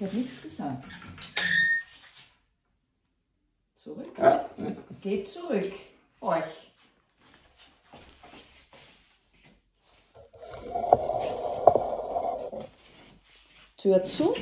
Ich habe nichts gesagt. Zurück. Geht zurück. Euch. Tür zu.